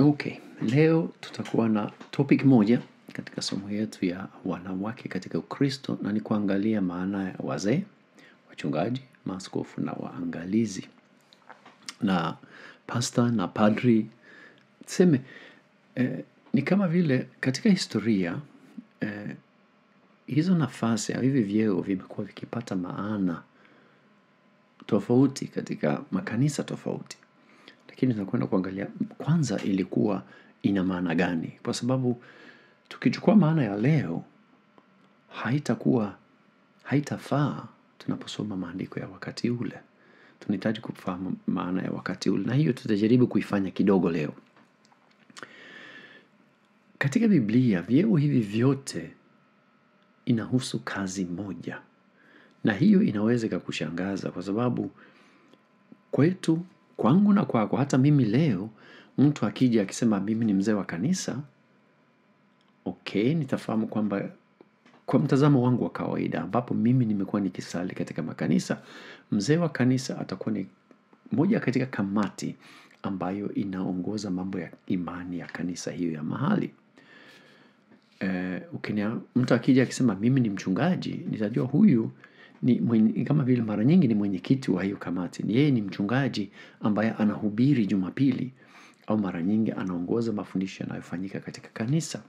Okay, leo tutakuwa na topic moja katika somo yetu ya wanawake katika Ukristo na ni kuangalia maana ya wazee, wachungaji, maskofu na waangalizi na pasta na padri. Tuseme eh, ni kama vile katika historia eh, hizo nafasi au hivi vyeo vimekuwa vikipata maana tofauti katika makanisa tofauti lakini tunakwenda kuangalia kwanza ilikuwa ina maana gani? Kwa sababu tukichukua maana ya leo haitakuwa haitafaa tunaposoma maandiko ya wakati ule. Tunahitaji kufahamu maana ya wakati ule. Na hiyo tutajaribu kuifanya kidogo leo. Katika biblia vyeo hivi vyote inahusu kazi moja. Na hiyo inaweza ikakushangaza kwa sababu kwetu kwangu na kwako hata mimi leo mtu akija akisema mimi ni mzee wa kanisa ok nitafahamu kwamba kwa mtazamo wangu wa kawaida ambapo mimi nimekuwa nikisali katika makanisa mzee wa kanisa atakuwa ni moja katika kamati ambayo inaongoza mambo ya imani ya kanisa hiyo ya mahali. E, ukinia, mtu akija akisema mimi ni mchungaji nitajua huyu ni mwenye, kama vile mara nyingi ni mwenyekiti wa hiyo kamati. Yeye ni mchungaji ambaye anahubiri jumapili au mara nyingi anaongoza mafundisho yanayofanyika katika kanisa.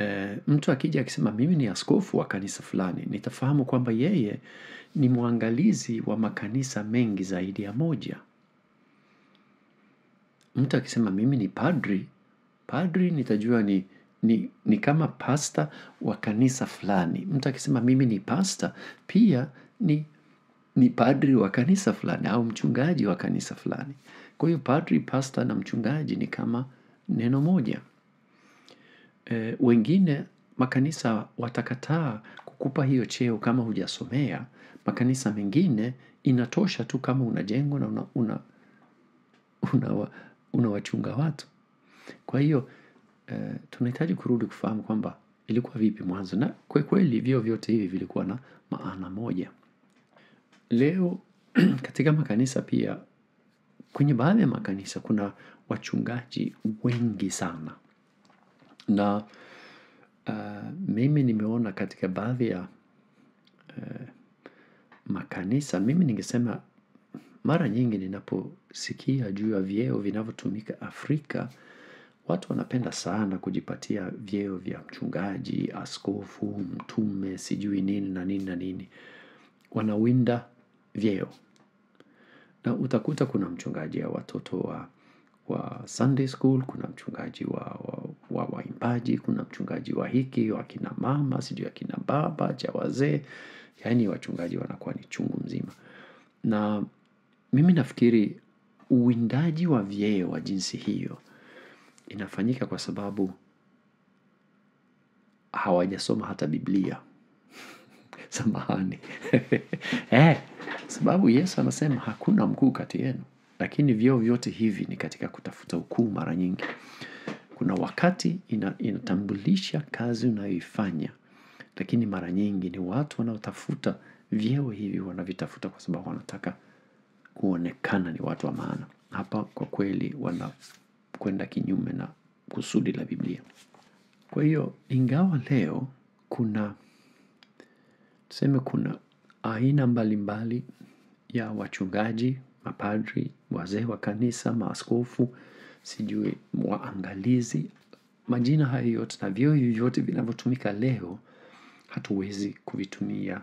E, mtu akija akisema mimi ni askofu wa kanisa fulani nitafahamu kwamba yeye ni mwangalizi wa makanisa mengi zaidi ya moja. Mtu akisema mimi ni padri padri nitajua ni, ni, ni kama pasta wa kanisa fulani. Mtu akisema mimi ni pasta pia ni, ni padri wa kanisa fulani au mchungaji wa kanisa fulani. Kwa hiyo padri pasta na mchungaji ni kama neno moja. E, wengine makanisa watakataa kukupa hiyo cheo kama hujasomea. Makanisa mengine inatosha tu kama una jengo na una, una, una, unawachunga watu. Kwa hiyo eh, tunahitaji kurudi kufahamu kwamba ilikuwa vipi mwanzo na kwa kweli vio vyote hivi vilikuwa na maana moja. Leo katika makanisa pia kwenye baadhi ya makanisa kuna wachungaji wengi sana. Na uh, mimi nimeona katika baadhi ya uh, makanisa mimi ningesema mara nyingi ninaposikia juu ya vyeo vinavyotumika Afrika, watu wanapenda sana kujipatia vyeo vya mchungaji, askofu, mtume, sijui nini na nini na nini. Wanawinda vyeo. Na utakuta kuna mchungaji ya watoto wa, wa Sunday school, kuna mchungaji wa, wa, wa waimbaji, kuna mchungaji wa hiki, wa kina mama, sijui akina baba, cha wazee, yaani wachungaji wanakuwa ni chungu mzima. Na mimi nafikiri uwindaji wa vyeo wa jinsi hiyo inafanyika kwa sababu hawajasoma hata Biblia. Samahani. eh, sababu Yesu anasema hakuna mkuu kati yenu, lakini vyeo vyote hivi ni katika kutafuta ukuu mara nyingi. Kuna wakati ina, inatambulisha kazi unayoifanya, lakini mara nyingi ni watu wanaotafuta vyeo hivi wanavitafuta kwa sababu wanataka kuonekana ni watu wa maana. Hapa kwa kweli wanakwenda kinyume na kusudi la Biblia. Kwa hiyo ingawa leo kuna tuseme kuna aina mbalimbali mbali ya wachungaji, mapadri, wazee wa kanisa, maaskofu, sijui waangalizi, majina hayo yote na vyeo hivi vyote vinavyotumika leo hatuwezi kuvitumia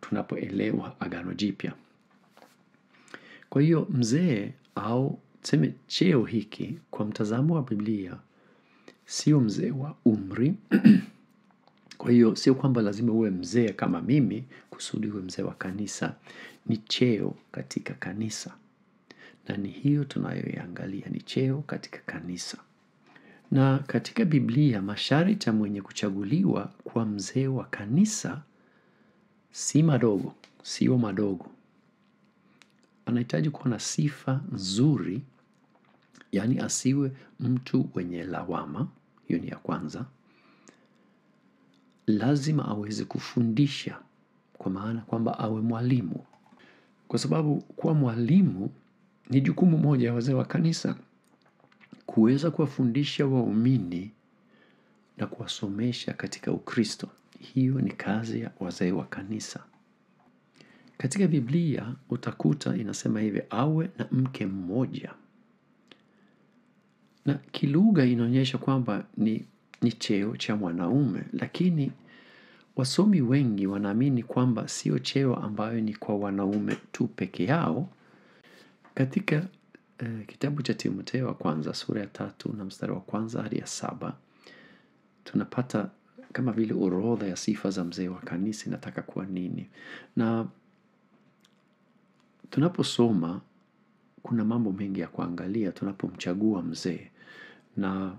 tunapoelewa agano jipya. Kwa hiyo mzee au tuseme cheo hiki kwa mtazamo wa Biblia sio mzee wa umri. Kwa hiyo sio kwamba lazima uwe mzee kama mimi kusudi uwe mzee wa kanisa. Ni cheo katika kanisa, na ni hiyo tunayoiangalia, ni cheo katika kanisa. Na katika Biblia masharti ya mwenye kuchaguliwa kwa mzee wa kanisa si madogo, sio madogo. Anahitaji kuwa na sifa nzuri, yaani asiwe mtu wenye lawama, hiyo ni ya kwanza. Lazima aweze kufundisha kwa maana kwamba awe mwalimu. Kwa sababu kuwa mwalimu ni jukumu moja ya wazee wa kanisa kuweza kuwafundisha waumini na kuwasomesha katika Ukristo. Hiyo ni kazi ya wazee wa kanisa. Katika Biblia utakuta inasema hivi, awe na mke mmoja, na kilugha inaonyesha kwamba ni, ni cheo cha mwanaume, lakini wasomi wengi wanaamini kwamba sio cheo ambayo ni kwa wanaume tu peke yao. Katika eh, kitabu cha Timotheo wa kwanza sura ya tatu na mstari wa kwanza hadi ya saba tunapata kama vile orodha ya sifa za mzee wa kanisa inataka kuwa nini, na tunaposoma kuna mambo mengi ya kuangalia tunapomchagua mzee, na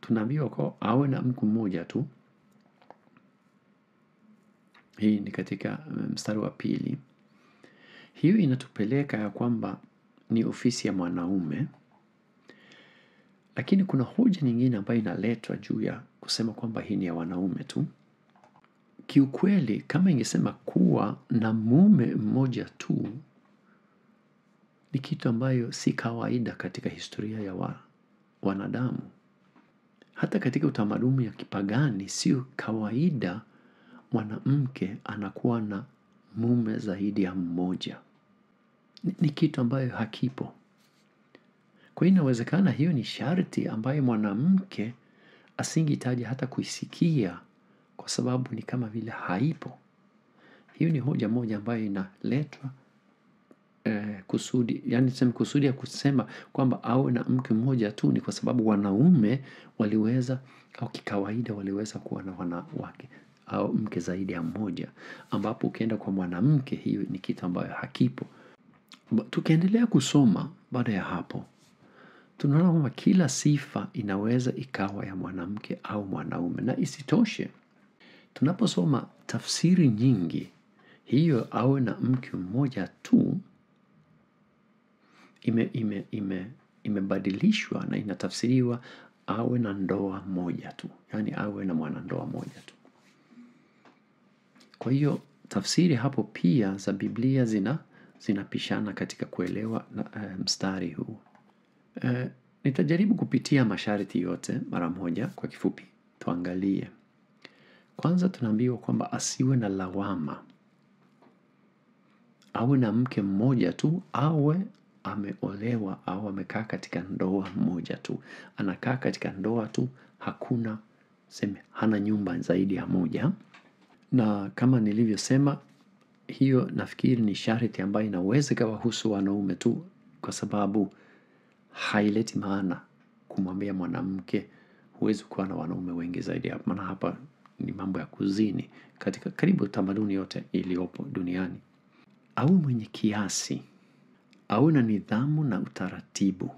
tunaambiwa kwa awe na mku mmoja tu. Hii ni katika mstari wa pili. Hiyo inatupeleka ya kwamba ni ofisi ya mwanaume, lakini kuna hoja nyingine ambayo inaletwa juu ya kusema kwamba hii ni ya wanaume tu. Kiukweli, kama ingesema kuwa na mume mmoja tu, ni kitu ambayo si kawaida katika historia ya wa, wanadamu. Hata katika utamaduni ya kipagani sio kawaida mwanamke anakuwa na mume zaidi ya mmoja. Ni, ni kitu ambayo hakipo. Kwa hiyo inawezekana hiyo ni sharti ambayo mwanamke asingehitaji hata kuisikia kwa sababu ni kama vile haipo. Hiyo ni hoja moja ambayo inaletwa eh, kusudi, yani tuseme kusudi ya kusema kwamba awe na mke mmoja tu ni kwa sababu wanaume waliweza au kikawaida waliweza kuwa na wanawake au mke zaidi ya mmoja, ambapo ukienda kwa mwanamke hiyo ni kitu ambayo hakipo. Tukiendelea kusoma baada ya hapo tunaona kwamba kila sifa inaweza ikawa ya mwanamke au mwanaume, na isitoshe tunaposoma tafsiri nyingi, hiyo awe na mke mmoja tu ime, ime, ime, imebadilishwa na inatafsiriwa awe na ndoa moja tu, yaani awe na mwanandoa moja tu. Kwa hiyo tafsiri hapo pia za Biblia zina zinapishana katika kuelewa na, uh, mstari huu. Uh, nitajaribu kupitia masharti yote mara moja kwa kifupi, tuangalie. Kwanza tunaambiwa kwamba asiwe na lawama, awe na mke mmoja tu, awe ameolewa au amekaa katika ndoa mmoja tu. Anakaa katika ndoa tu, hakuna seme, hana nyumba zaidi ya moja. Na kama nilivyosema, hiyo nafikiri ni sharti ambayo inaweza ikawahusu wanaume tu, kwa sababu haileti maana kumwambia mwanamke huwezi kuwa na wanaume wengi zaidi ya maana hapa ni mambo ya kuzini katika karibu tamaduni yote iliyopo duniani. Awe mwenye kiasi, awe na nidhamu na utaratibu,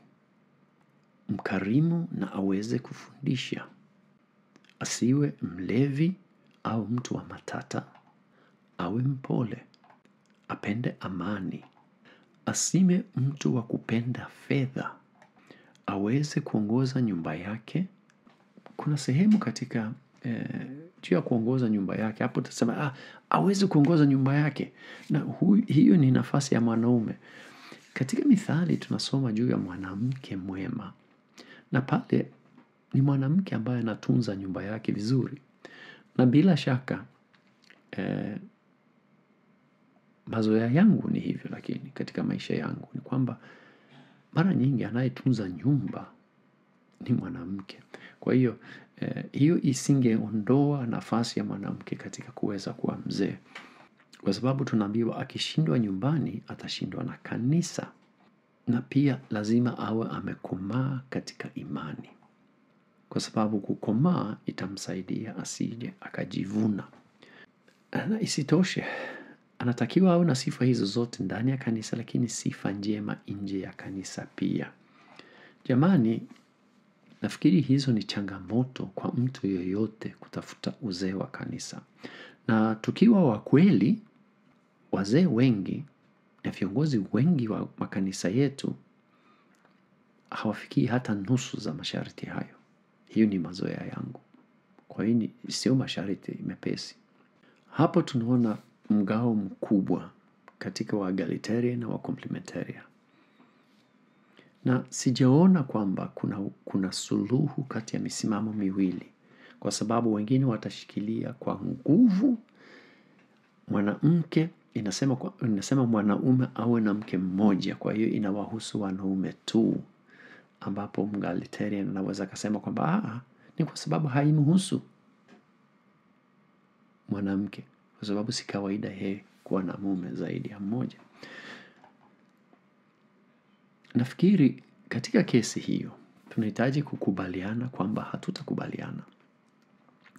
mkarimu na aweze kufundisha, asiwe mlevi au mtu wa matata, awe mpole, apende amani, asime mtu wa kupenda fedha, aweze kuongoza nyumba yake. Kuna sehemu katika eh, juu ya kuongoza nyumba yake, hapo utasema ah, awezi kuongoza nyumba yake, na hu, hiyo ni nafasi ya mwanaume. Katika Mithali tunasoma juu ya mwanamke mwema, na pale ni mwanamke ambaye anatunza nyumba yake vizuri, na bila shaka eh, mazoea yangu ni hivyo, lakini katika maisha yangu ni kwamba mara nyingi anayetunza nyumba ni mwanamke. Kwa hiyo eh, hiyo isingeondoa nafasi ya mwanamke katika kuweza kuwa mzee, kwa sababu tunaambiwa akishindwa nyumbani atashindwa na kanisa, na pia lazima awe amekomaa katika imani, kwa sababu kukomaa itamsaidia asije akajivuna. Na isitoshe anatakiwa awe na sifa hizo zote ndani ya kanisa, lakini sifa njema nje ya kanisa pia. Jamani, nafikiri hizo ni changamoto kwa mtu yoyote kutafuta uzee wa kanisa, na tukiwa wa kweli, wazee wengi na viongozi wengi wa makanisa yetu hawafikii hata nusu za masharti hayo. Hiyo ni mazoea yangu, kwa hiyo sio masharti mepesi. Hapo tunaona mgao mkubwa katika Wagalitarian na Wakomplementaria, na sijaona kwamba kuna, kuna suluhu kati ya misimamo miwili, kwa sababu wengine watashikilia kwa nguvu mwanamke inasema, inasema mwanaume awe na mke mmoja, kwa hiyo inawahusu wanaume tu, ambapo Mgalitarian anaweza akasema kwamba "Ah, ni kwa sababu haimhusu mwanamke, kwa sababu si kawaida yeye kuwa na mume zaidi ya mmoja. Nafikiri katika kesi hiyo tunahitaji kukubaliana kwamba hatutakubaliana.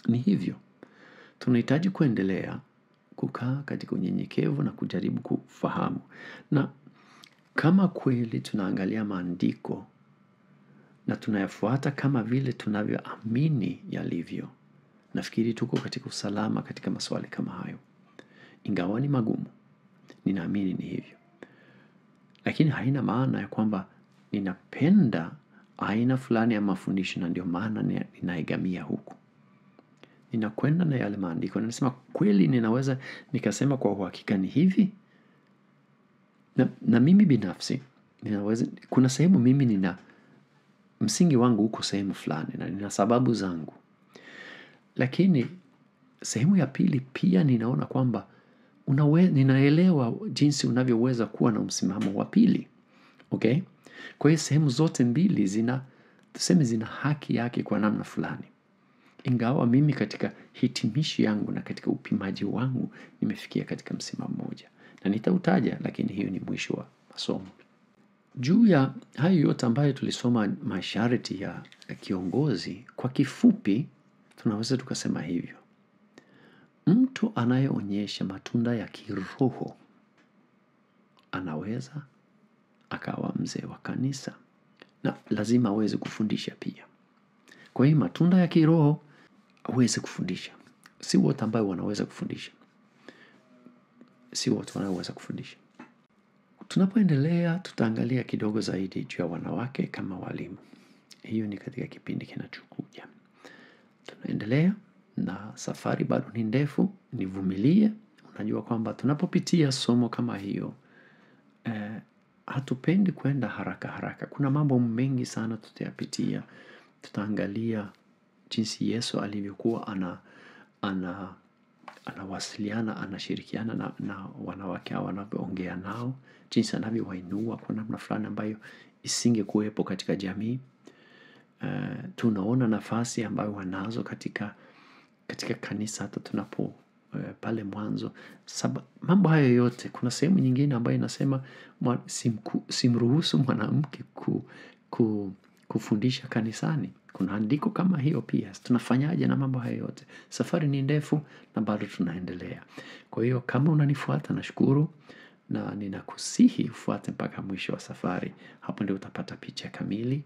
Ni hivyo, tunahitaji kuendelea kukaa katika unyenyekevu na kujaribu kufahamu, na kama kweli tunaangalia maandiko na tunayafuata kama vile tunavyoamini yalivyo, nafikiri tuko katika usalama katika maswali kama hayo, ingawa ni magumu. Ninaamini ni hivyo, lakini haina maana ya kwamba ninapenda aina fulani ya mafundisho na ndio maana ni- ninaegamia huku. Ninakwenda na yale maandiko, ninasema kweli, ninaweza nikasema kwa uhakika ni hivi? Na, na mimi binafsi ninaweza, kuna sehemu mimi nina msingi wangu huko sehemu fulani na nina sababu zangu, lakini sehemu ya pili pia ninaona kwamba unawe, ninaelewa jinsi unavyoweza kuwa na msimamo wa pili okay? Kwa hiyo sehemu zote mbili zina tuseme, zina haki yake kwa namna fulani, ingawa mimi katika hitimishi yangu na katika upimaji wangu nimefikia katika msimamo mmoja, na nitautaja, lakini hiyo ni mwisho wa masomo. Juu ya hayo yote ambayo tulisoma masharti ya kiongozi, kwa kifupi tunaweza tukasema hivyo: mtu anayeonyesha matunda ya kiroho anaweza akawa mzee wa kanisa na lazima aweze kufundisha pia. Kwa hiyo matunda ya kiroho aweze kufundisha. Si wote ambayo wanaweza kufundisha, si wote wanaoweza kufundisha. Tunapoendelea tutaangalia kidogo zaidi juu ya wanawake kama walimu. Hiyo ni katika kipindi kinachokuja. Tunaendelea na safari bado ni ndefu, nivumilie. Unajua kwamba tunapopitia somo kama hiyo eh, hatupendi kwenda haraka haraka. Kuna mambo mengi sana tutayapitia. Tutaangalia jinsi Yesu alivyokuwa ana, ana, anawasiliana anashirikiana na, na wanawake hao wanavyoongea nao, jinsi anavyowainua kwa namna fulani ambayo isingekuwepo katika jamii. Uh, tunaona nafasi ambayo wanazo katika, katika kanisa hata tunapo uh, pale mwanzo Saba, mambo hayo yote. Kuna sehemu nyingine ambayo inasema mwa, simku, simruhusu mwanamke ku, ku, kufundisha kanisani. Kuna andiko kama hiyo pia. Tunafanyaje na mambo hayo yote? Safari ni ndefu na bado tunaendelea. Kwa hiyo kama unanifuata nashukuru, na ninakusihi ufuate mpaka mwisho wa safari. Hapo ndio utapata picha kamili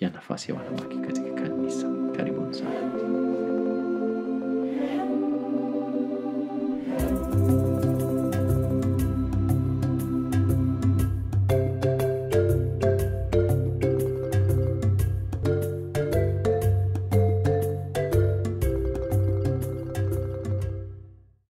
ya nafasi ya wanawake katika kanisa. Karibuni sana.